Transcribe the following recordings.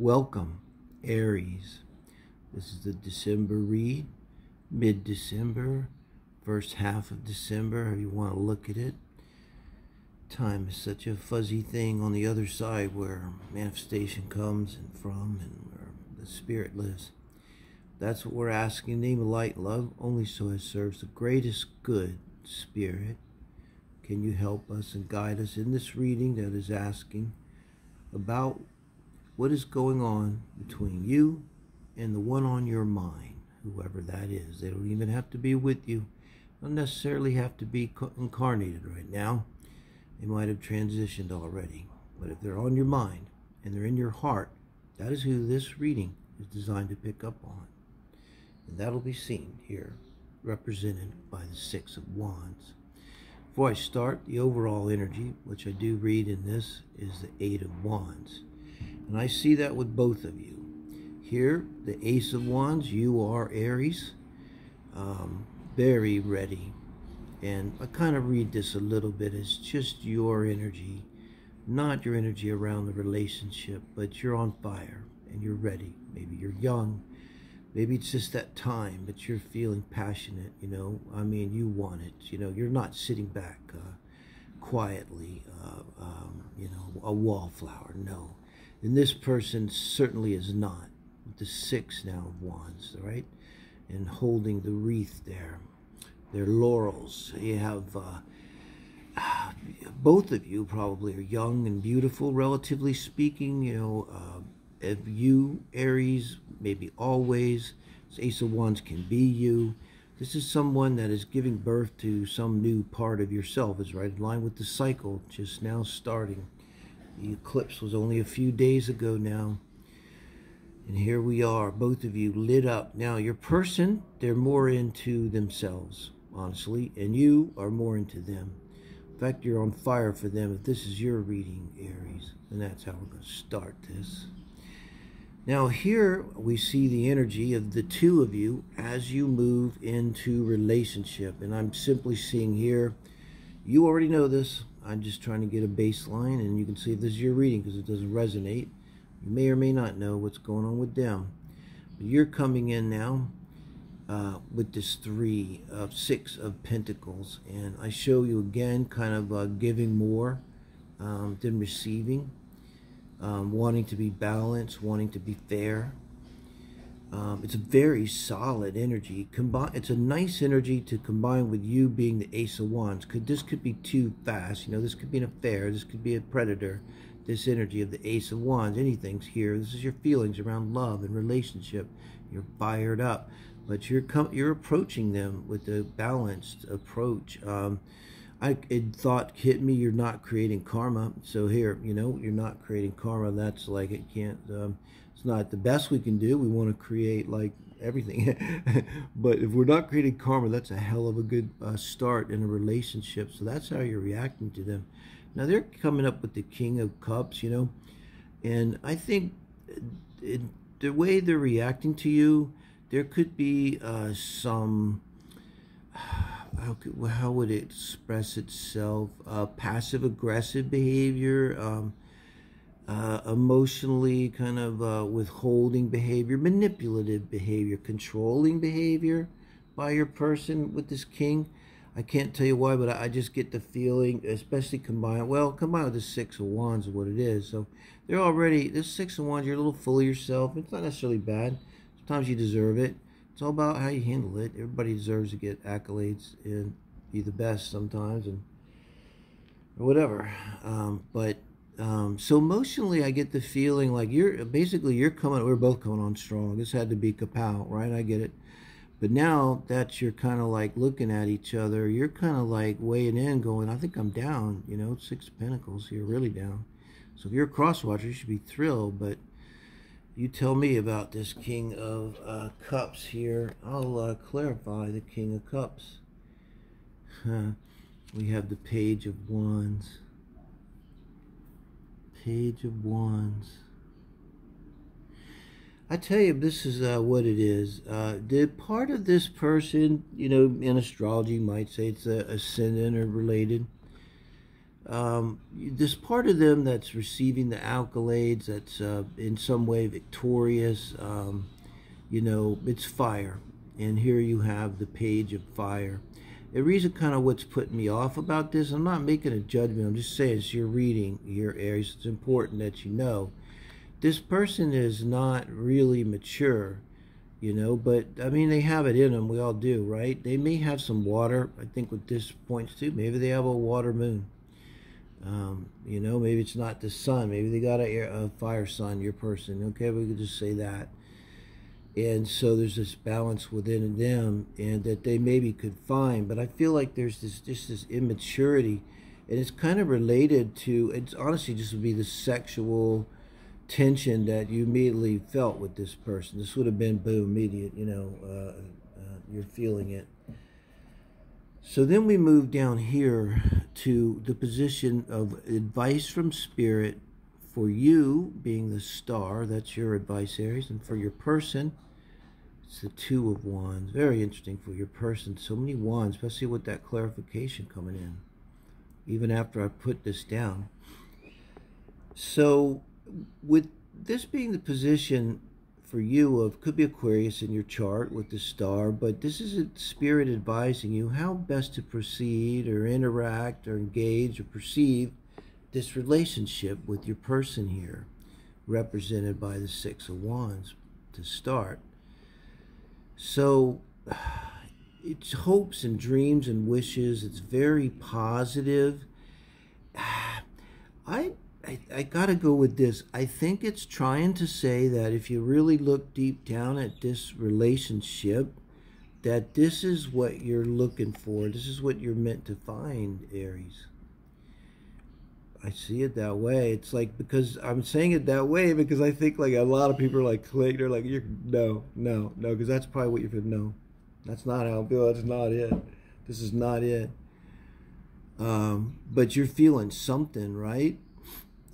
Welcome, Aries. This is the December read, mid December, first half of December, if you want to look at it. Time is such a fuzzy thing on the other side where manifestation comes and from and where the spirit lives. That's what we're asking. Name of light, love, only so it serves the greatest good, spirit. Can you help us and guide us in this reading that is asking about what is going on between you and the one on your mind, whoever that is. They don't even have to be with you, don't necessarily have to be incarnated right now. They might have transitioned already. But if they're on your mind and they're in your heart, that is who this reading is designed to pick up on. And that'll be seen here, represented by the Six of Wands. Before I start, the overall energy, which I do read in this, is the Eight of Wands. And I see that with both of you. Here, the Ace of Wands, you are Aries. Um, very ready. And I kind of read this a little bit as just your energy, not your energy around the relationship, but you're on fire and you're ready. Maybe you're young. Maybe it's just that time, but you're feeling passionate, you know. I mean, you want it, you know. You're not sitting back uh, quietly, uh, um, you know, a wallflower. No and this person certainly is not. The six now of wands, right? And holding the wreath there. Their laurels. You have uh, both of you probably are young and beautiful, relatively speaking. You know, uh, if you, Aries, maybe always, Ace of Wands can be you. This is someone that is giving birth to some new part of yourself, is right in line with the cycle just now starting. The eclipse was only a few days ago now. And here we are, both of you lit up. Now, your person, they're more into themselves, honestly, and you are more into them. In fact, you're on fire for them. If this is your reading, Aries, and that's how we're going to start this. Now, here we see the energy of the two of you as you move into relationship. And I'm simply seeing here, you already know this, I'm just trying to get a baseline, and you can see this is your reading because it doesn't resonate. You may or may not know what's going on with them. But you're coming in now uh, with this three of six of pentacles, and I show you again kind of uh, giving more um, than receiving, um, wanting to be balanced, wanting to be fair. Um, it's a very solid energy. Combine, it's a nice energy to combine with you being the Ace of Wands. Could this could be too fast? You know, this could be an affair. This could be a predator. This energy of the Ace of Wands, anything's here. This is your feelings around love and relationship. You're fired up, but you're you're approaching them with a balanced approach. Um, I it thought hit me. You're not creating karma. So here, you know, you're not creating karma. That's like it can't. Um, it's not the best we can do. We want to create like everything. but if we're not creating karma, that's a hell of a good uh, start in a relationship. So that's how you're reacting to them. Now they're coming up with the King of Cups, you know, and I think it, the way they're reacting to you, there could be uh, some. How, could, how would it express itself? Uh, passive aggressive behavior. Um, uh, emotionally kind of uh, withholding behavior, manipulative behavior, controlling behavior by your person with this king. I can't tell you why, but I just get the feeling, especially combined, well, combined with the six of wands is what it is. So they're already, this six of wands, you're a little full of yourself. It's not necessarily bad. Sometimes you deserve it. It's all about how you handle it. Everybody deserves to get accolades and be the best sometimes and whatever. Um, but um, so emotionally, I get the feeling like you're basically you're coming. We're both coming on strong. This had to be kapow, right? I get it. But now that you're kind of like looking at each other, you're kind of like weighing in, going, "I think I'm down." You know, six pentacles. You're really down. So if you're a crosswatcher, you should be thrilled. But you tell me about this King of uh, Cups here. I'll uh, clarify the King of Cups. we have the Page of Wands. Page of Wands. I tell you, this is uh, what it is. Uh, the part of this person, you know, in astrology, might say it's a ascendant or related. um, this part of them that's receiving the accolades, that's uh, in some way victorious, um, you know, it's fire. And here you have the page of fire. The reason kind of what's putting me off about this, I'm not making a judgment, I'm just saying it's your reading your Aries. It's important that you know. This person is not really mature you know but i mean they have it in them we all do right they may have some water i think with this points too maybe they have a water moon um, you know, maybe it's not the sun. Maybe they got a, a fire sign, your person. Okay, we could just say that. And so there's this balance within them, and that they maybe could find. But I feel like there's this just this immaturity, and it's kind of related to. It's honestly just would be the sexual tension that you immediately felt with this person. This would have been boom, immediate. You know, uh, uh, you're feeling it. So then we move down here to the position of advice from spirit for you being the star. That's your advice, Aries. And for your person, it's the two of wands. Very interesting for your person. So many wands, especially with that clarification coming in, even after I put this down. So with this being the position for you of could be Aquarius in your chart with the star, but this is a spirit advising you how best to proceed or interact or engage or perceive this relationship with your person here, represented by the Six of Wands to start. So it's hopes and dreams and wishes. It's very positive. I I, I got to go with this. I think it's trying to say that if you really look deep down at this relationship, that this is what you're looking for. This is what you're meant to find, Aries. I see it that way. It's like because I'm saying it that way because I think like a lot of people are like click. They're like, "You're no, no, no," because that's probably what you're feeling. No, that's not how I feel. That's not it. This is not it. Um, but you're feeling something, right?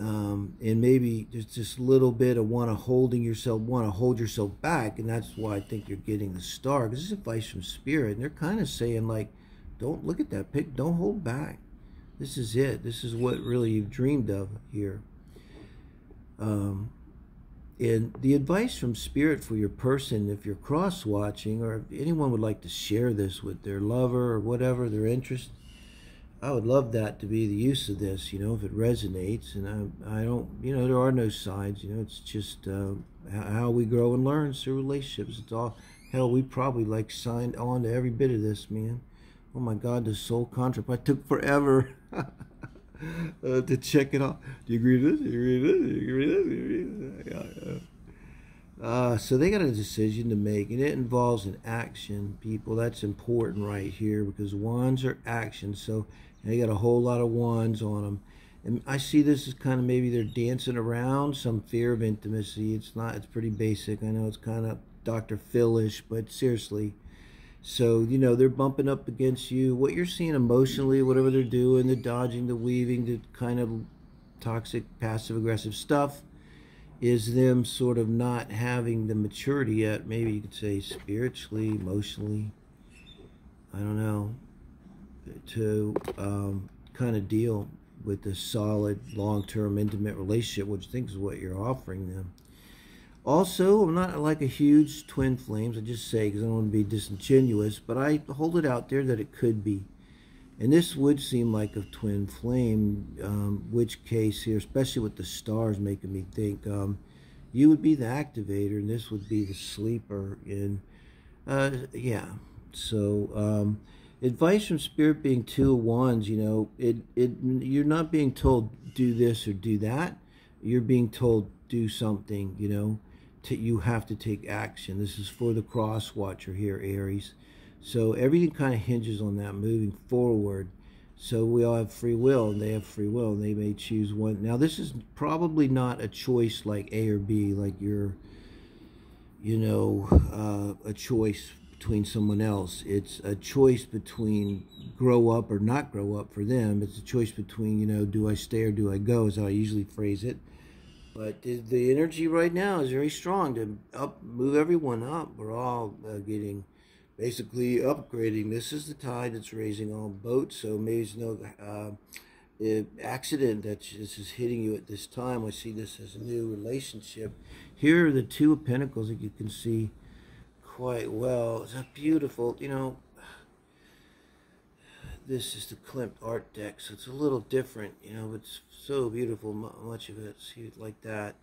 um, and maybe there's just a little bit of want to holding yourself, want to hold yourself back, and that's why I think you're getting the star because this is advice from spirit, and they're kind of saying like, don't look at that pick, don't hold back. This is it. This is what really you've dreamed of here. Um, and the advice from spirit for your person, if you're cross watching, or if anyone would like to share this with their lover or whatever their interest I would love that to be the use of this, you know, if it resonates. And I, I don't, you know, there are no sides, you know, it's just uh, how we grow and learn through relationships. It's all, hell, we probably like signed on to every bit of this, man. Oh my God, the soul contract. I took forever uh, to check it out. Do you agree with this? Do you agree with this? Do you agree with this? You agree this? Yeah, yeah. Uh, so they got a decision to make, and it involves an action, people. That's important right here because wands are action. So they got a whole lot of wands on them. And I see this as kind of maybe they're dancing around some fear of intimacy. It's not, it's pretty basic. I know it's kind of Dr. Philish, but seriously. So, you know, they're bumping up against you. What you're seeing emotionally, whatever they're doing, the dodging, the weaving, the kind of toxic, passive aggressive stuff, is them sort of not having the maturity yet. Maybe you could say spiritually, emotionally. I don't know to um, kind of deal with a solid, long-term, intimate relationship, which I think is what you're offering them. Also, I'm not like a huge twin flames. I just say because I don't want to be disingenuous, but I hold it out there that it could be. And this would seem like a twin flame, um, which case here, especially with the stars making me think, um, you would be the activator and this would be the sleeper. And uh, yeah, so um, advice from spirit being two of wands you know it it you're not being told do this or do that you're being told do something you know you have to take action this is for the cross watcher here aries so everything kind of hinges on that moving forward so we all have free will and they have free will and they may choose one now this is probably not a choice like a or b like you're you know uh, a choice between someone else. It's a choice between grow up or not grow up for them. It's a choice between, you know, do I stay or do I go, is how I usually phrase it. But the energy right now is very strong to up move everyone up. We're all uh, getting basically upgrading. This is the tide that's raising all boats. So maybe there's no uh, accident that this is hitting you at this time. I see this as a new relationship. Here are the two of pentacles that you can see quite well. It's a beautiful, you know, this is the Klimt art deck, so it's a little different, you know, it's so beautiful, much of it, see like that.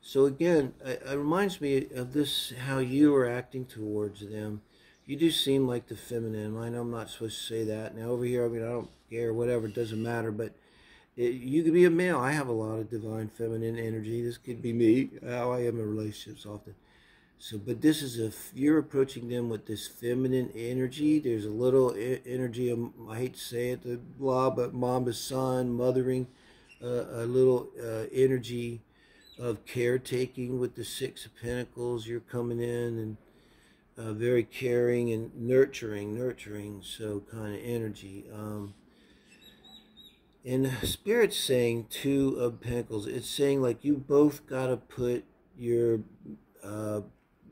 So again, it, it reminds me of this, how you are acting towards them. You do seem like the feminine. I know I'm not supposed to say that. Now over here, I mean, I don't care, whatever, it doesn't matter, but it, you could be a male. I have a lot of divine feminine energy. This could be me, how I am in relationships often. So, but this is if you're approaching them with this feminine energy. There's a little energy. Of, I hate to say it, the blah, but to son, mothering, uh, a little uh, energy of caretaking with the Six of Pentacles. You're coming in and uh, very caring and nurturing, nurturing. So kind of energy. Um, and Spirit's saying Two of Pentacles. It's saying like you both got to put your uh,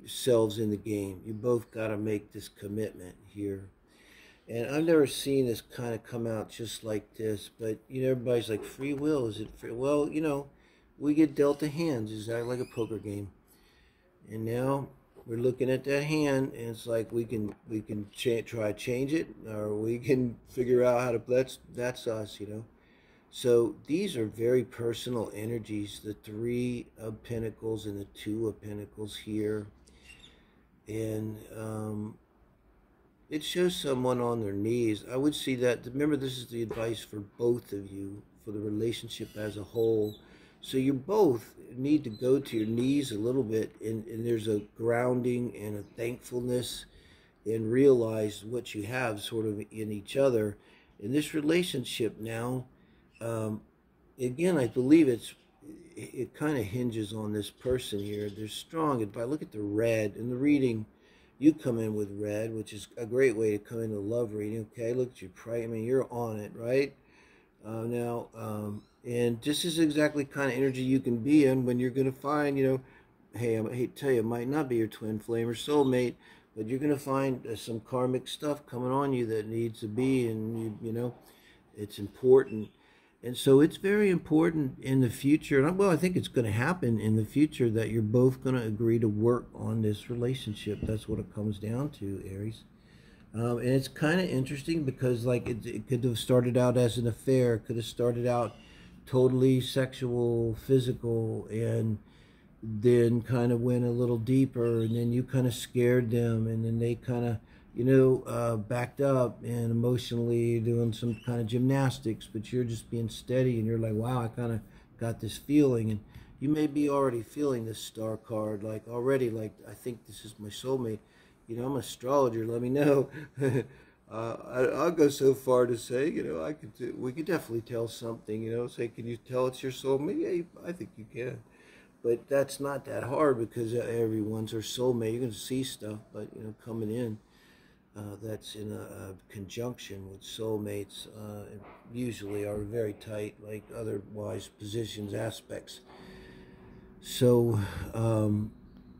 yourselves in the game. You both got to make this commitment here. And I've never seen this kind of come out just like this, but you know, everybody's like, free will, is it free? Well, you know, we get dealt a hand, it's like a poker game. And now we're looking at that hand, and it's like we can we can try to change it, or we can figure out how to. That's that's us, you know. So these are very personal energies. The three of Pentacles and the two of Pentacles here and um, it shows someone on their knees. I would see that. Remember, this is the advice for both of you for the relationship as a whole. So you both need to go to your knees a little bit, and, and there's a grounding and a thankfulness, and realize what you have sort of in each other. In this relationship now, um, again, I believe it's it kind of hinges on this person here. They're strong. If I look at the red in the reading, you come in with red, which is a great way to come into love reading. Okay, look at your pride. I mean, you're on it, right? Uh, now, um, and this is exactly kind of energy you can be in when you're going to find, you know, hey, I hate to tell you, it might not be your twin flame or soulmate, but you're going to find uh, some karmic stuff coming on you that needs to be, and you, you know, it's important and so it's very important in the future, and well, I think it's going to happen in the future that you're both going to agree to work on this relationship. That's what it comes down to, Aries. Um, and it's kind of interesting because, like, it, it could have started out as an affair, could have started out totally sexual, physical, and then kind of went a little deeper, and then you kind of scared them, and then they kind of you know, uh, backed up and emotionally doing some kind of gymnastics, but you're just being steady and you're like, wow, I kind of got this feeling. And you may be already feeling this star card, like already, like, I think this is my soulmate. You know, I'm an astrologer, let me know. uh, I, will go so far to say, you know, I could, we could definitely tell something, you know, say, can you tell it's your soulmate? Yeah, I think you can. But that's not that hard because everyone's our soulmate. You're going to see stuff, but, you know, coming in uh, that's in a, a, conjunction with soulmates uh, usually are very tight, like otherwise positions, aspects. So um,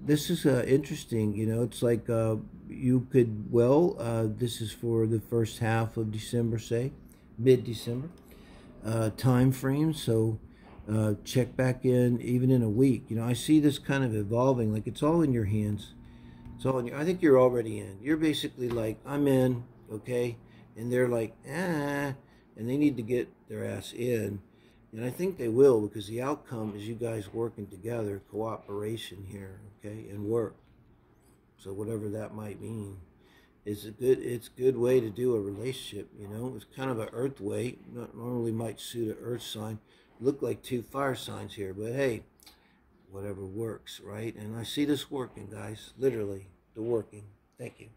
this is uh, interesting. You know, it's like uh, you could well. Uh, this is for the first half of December, say mid-December uh, time frame. So. check back in even in a week. You know, I see this kind of evolving, like it's all in your hands so I think you're already in. You're basically like, I'm in, okay? And they're like, ah, and they need to get their ass in. And I think they will because the outcome is you guys working together, cooperation here, okay, and work. So whatever that might mean, is a good. It's a good way to do a relationship. You know, it's kind of an earth way. Not normally might suit an earth sign. Look like two fire signs here, but hey, whatever works, right? And I see this working, guys. Literally, the working. Thank you.